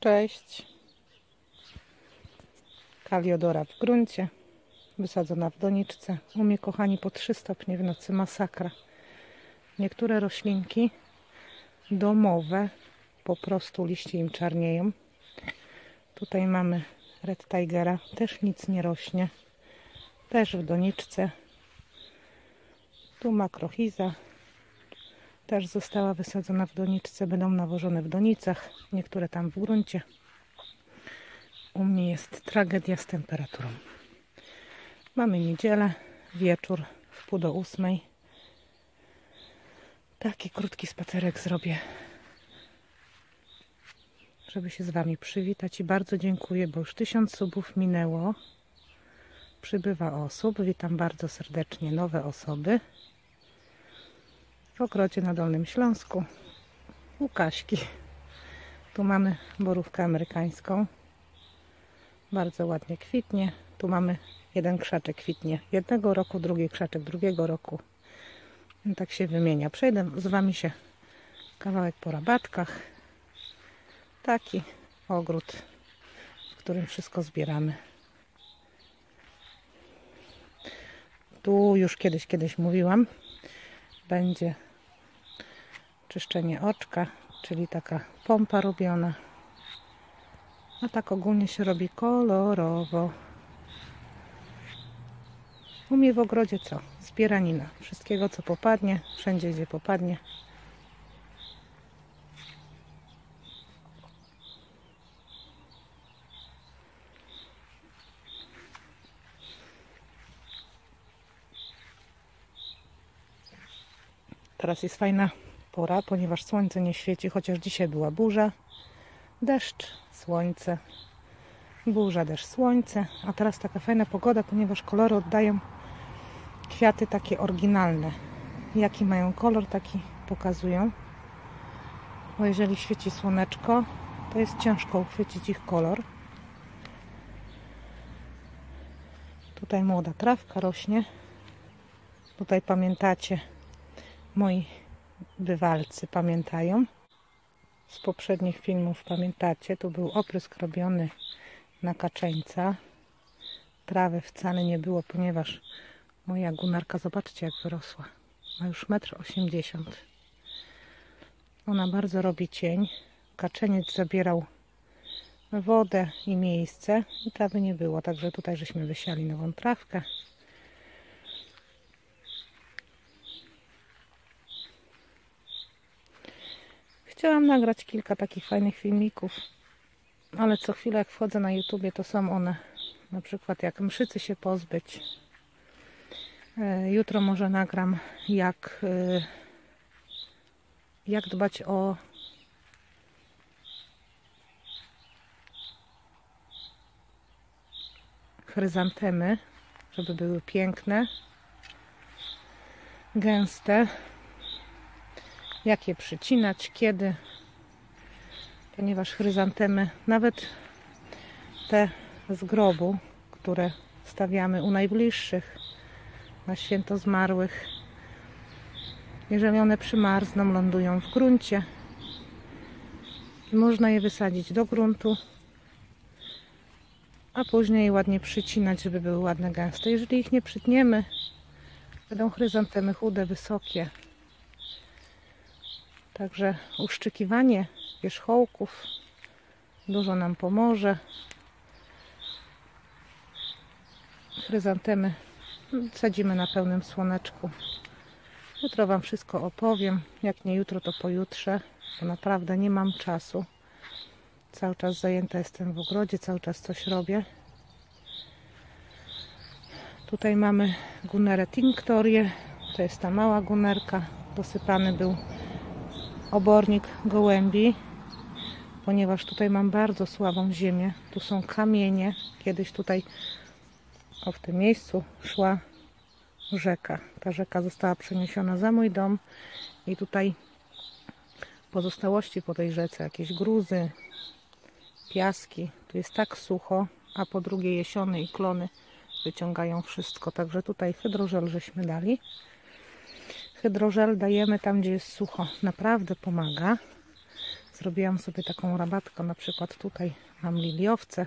Cześć. Kaliodora w gruncie, wysadzona w doniczce. U mnie, kochani, po 3 stopnie w nocy masakra. Niektóre roślinki domowe, po prostu liście im czarnieją. Tutaj mamy Red Tigera, też nic nie rośnie. Też w doniczce. Tu makrochiza, też została wysadzona w doniczce, będą nawożone w donicach, niektóre tam w gruncie. U mnie jest tragedia z temperaturą. Mamy niedzielę, wieczór, w pół do ósmej. Taki krótki spacerek zrobię, żeby się z Wami przywitać i bardzo dziękuję, bo już tysiąc subów minęło. Przybywa osób. Witam bardzo serdecznie nowe osoby w ogrodzie na Dolnym Śląsku u Kaśki. Tu mamy borówkę amerykańską. Bardzo ładnie kwitnie. Tu mamy jeden krzaczek kwitnie jednego roku, drugi krzaczek drugiego roku. Tak się wymienia. Przejdę z Wami się kawałek po rabatkach. Taki ogród, w którym wszystko zbieramy. Tu już kiedyś, kiedyś mówiłam, będzie czyszczenie oczka, czyli taka pompa robiona. A tak ogólnie się robi kolorowo. U mnie w ogrodzie co? Zbieranina. Wszystkiego co popadnie, wszędzie gdzie popadnie. Teraz jest fajna pora, ponieważ słońce nie świeci, chociaż dzisiaj była burza, deszcz, słońce, burza, deszcz, słońce, a teraz taka fajna pogoda, ponieważ kolory oddają kwiaty takie oryginalne. Jaki mają kolor, taki pokazują. Bo jeżeli świeci słoneczko, to jest ciężko uchwycić ich kolor. Tutaj młoda trawka rośnie. Tutaj pamiętacie moi bywalcy pamiętają. Z poprzednich filmów pamiętacie, tu był oprysk robiony na kaczeńca. Trawy wcale nie było, ponieważ moja gunarka, zobaczcie jak wyrosła. Ma już 1,80 m. Ona bardzo robi cień. Kaczeniec zabierał wodę i miejsce i trawy nie było, także tutaj żeśmy wysiali nową trawkę. Chciałam nagrać kilka takich fajnych filmików, ale co chwilę jak wchodzę na YouTubie, to są one. Na przykład jak mszycy się pozbyć. E, jutro może nagram jak, e, jak dbać o chryzantemy, żeby były piękne, gęste jak je przycinać, kiedy, ponieważ chryzantemy, nawet te z grobu, które stawiamy u najbliższych na święto zmarłych, jeżeli one przymarzną, lądują w gruncie i można je wysadzić do gruntu, a później ładnie przycinać, żeby były ładne, gęste. Jeżeli ich nie przytniemy, będą chryzantemy chude, wysokie, Także uszczykiwanie wierzchołków dużo nam pomoże. Chryzantemy sadzimy na pełnym słoneczku. Jutro Wam wszystko opowiem. Jak nie jutro, to pojutrze, bo naprawdę nie mam czasu. Cały czas zajęta jestem w ogrodzie, cały czas coś robię. Tutaj mamy gunerę tinktorię. To jest ta mała gunerka. Dosypany był obornik gołębi, ponieważ tutaj mam bardzo słabą ziemię. Tu są kamienie. Kiedyś tutaj o, w tym miejscu szła rzeka. Ta rzeka została przeniesiona za mój dom i tutaj pozostałości po tej rzece, jakieś gruzy, piaski. Tu jest tak sucho, a po drugie jesiony i klony wyciągają wszystko. Także tutaj hydrożel żeśmy dali. Hydrożel dajemy tam, gdzie jest sucho. Naprawdę pomaga. Zrobiłam sobie taką rabatkę, na przykład tutaj mam liliowce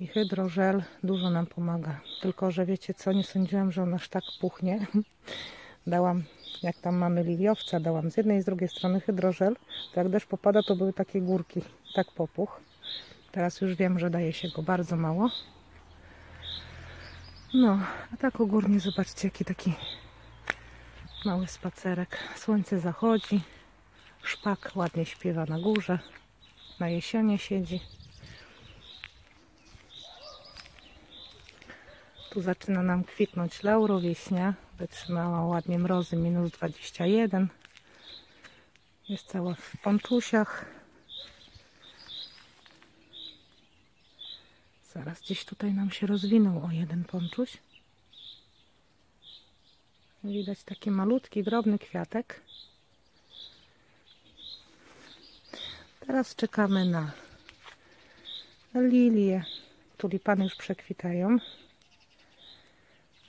i hydrożel dużo nam pomaga. Tylko, że wiecie co, nie sądziłam, że on aż tak puchnie. Dałam, jak tam mamy liliowca, dałam z jednej i z drugiej strony hydrożel. To jak deszcz popada, to były takie górki. Tak popuch. Teraz już wiem, że daje się go bardzo mało. No, a tak ogólnie zobaczcie, jaki taki mały spacerek. Słońce zachodzi. Szpak ładnie śpiewa na górze. Na jesionie siedzi. Tu zaczyna nam kwitnąć laurowieśnia. Wytrzymała ładnie mrozy minus 21. Jest cała w ponczusiach. Zaraz gdzieś tutaj nam się rozwinął o jeden ponczuś. Widać taki malutki, drobny kwiatek. Teraz czekamy na lilie. Tulipany już przekwitają.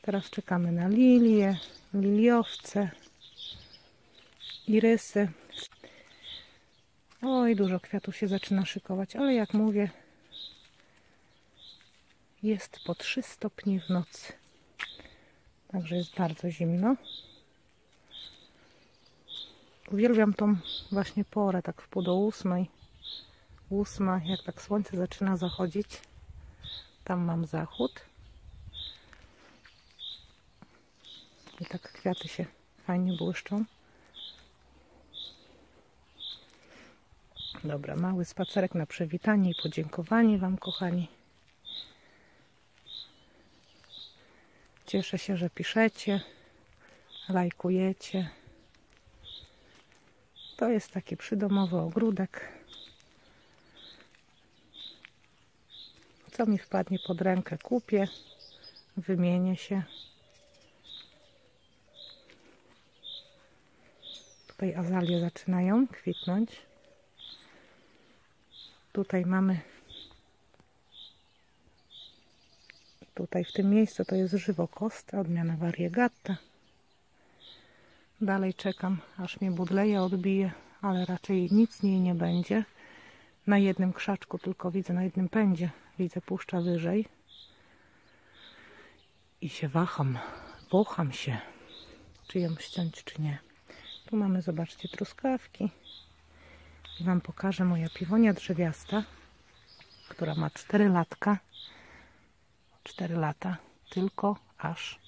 Teraz czekamy na lilie, liliowce, irysy. Oj, dużo kwiatów się zaczyna szykować, ale jak mówię, jest po 3 stopnie w nocy. Także jest bardzo zimno. Uwielbiam tą właśnie porę, tak w pół do ósmej. Ósma, jak tak słońce zaczyna zachodzić. Tam mam zachód. I tak kwiaty się fajnie błyszczą. Dobra, mały spacerek na przywitanie i podziękowanie Wam, kochani. Cieszę się, że piszecie, lajkujecie. To jest taki przydomowy ogródek. Co mi wpadnie pod rękę, kupię, wymienię się. Tutaj azalie zaczynają kwitnąć. Tutaj mamy tutaj w tym miejscu to jest żywokost, odmiana variegata. Dalej czekam, aż mnie budleja odbije, ale raczej nic niej nie będzie. Na jednym krzaczku tylko widzę, na jednym pędzie widzę puszcza wyżej. I się waham, waham się, czy ją ściąć, czy nie. Tu mamy, zobaczcie, truskawki. I Wam pokażę moja piwonia drzewiasta, która ma 4 latka. 4 lata, tylko aż.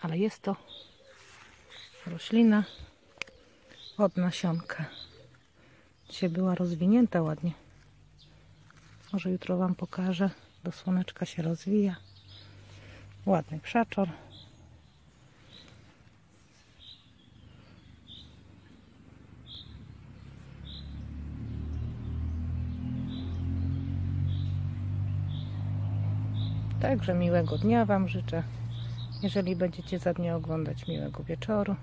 Ale jest to roślina od nasionka. Dzisiaj była rozwinięta ładnie. Może jutro Wam pokażę. Do słoneczka się rozwija. Ładny krzaczor. Także miłego dnia Wam życzę. Jeżeli będziecie za dnia oglądać, miłego wieczoru.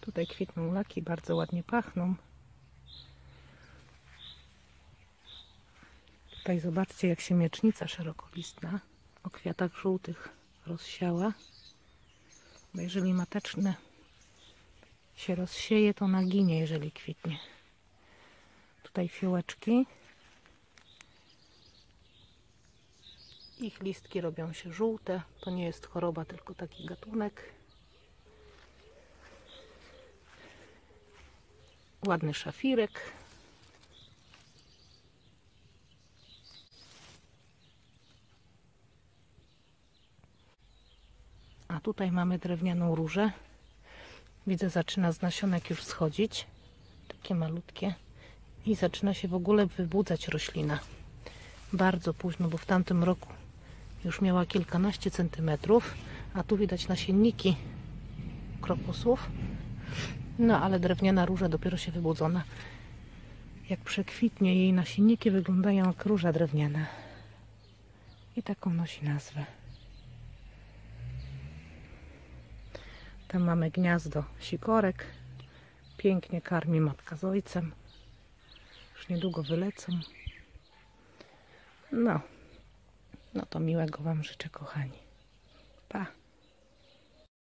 Tutaj kwitną laki, bardzo ładnie pachną. Tutaj zobaczcie, jak się miecznica szerokolistna o kwiatach żółtych rozsiała. Bo jeżeli mateczne się rozsieje, to naginie, jeżeli kwitnie. Tutaj fiołeczki. Ich listki robią się żółte. To nie jest choroba, tylko taki gatunek. Ładny szafirek. A tutaj mamy drewnianą różę. Widzę, zaczyna z nasionek już schodzić. Takie malutkie. I zaczyna się w ogóle wybudzać roślina. Bardzo późno, bo w tamtym roku już miała kilkanaście centymetrów, a tu widać nasienniki krokusów. No ale drewniana róża dopiero się wybudzona. Jak przekwitnie, jej nasienniki wyglądają jak róża drewniana. I taką nosi nazwę. Tam mamy gniazdo sikorek. Pięknie karmi matka z ojcem. Już niedługo wylecą. No, no to miłego Wam życzę, kochani. Pa!